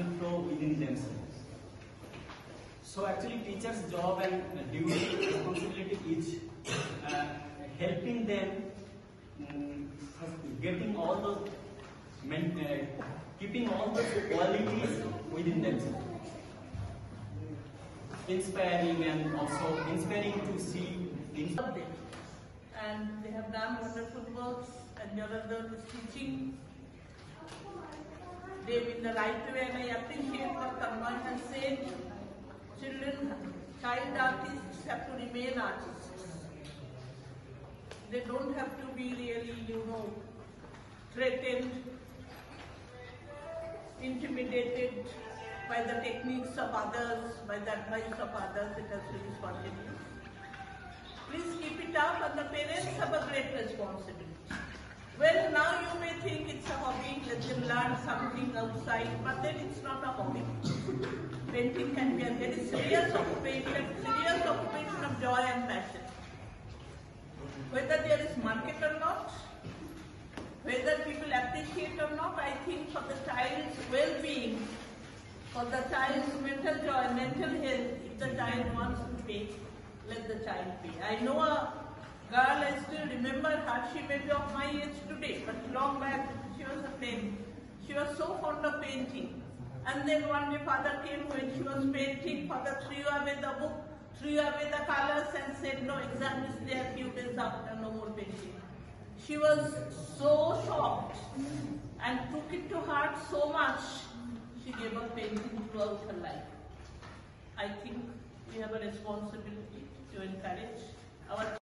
natural flow within themselves. So actually teacher's job and duty responsibility is uh, helping them mm, getting all those uh, keeping all those qualities within themselves. Inspiring and also inspiring to see. And they have done wonderful works and Jonathan is teaching them in the right way and I appreciate what Tanmay has said. Children, child artists have to remain artists. They don't have to be really, you know, threatened, intimidated by the techniques of others, by the advice of others. It has to be spontaneous. Please keep it up and the parents have a great responsibility. You may think it's a hobby, let them learn something outside, but then it's not a hobby. Painting can be a very serious occupation, serious occupation of joy and passion. Whether there is market or not, whether people appreciate or not, I think for the child's well-being, for the child's mental joy, mental health, if the child wants to pay, let the child pay. I know a girl, I still remember her, she may be of my age today, but long back she was a pen. She was so fond of painting. And then one day father came when she was painting, father threw away the book, threw away the colors and said, no, exam is there, few days after, no more painting. She was so shocked and took it to heart so much, she gave up painting throughout her life. I think we have a responsibility to encourage our